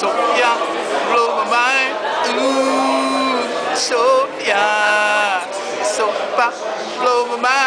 Sophia, blow my mind. Ooh, Sophia, Sophia, blow my mind.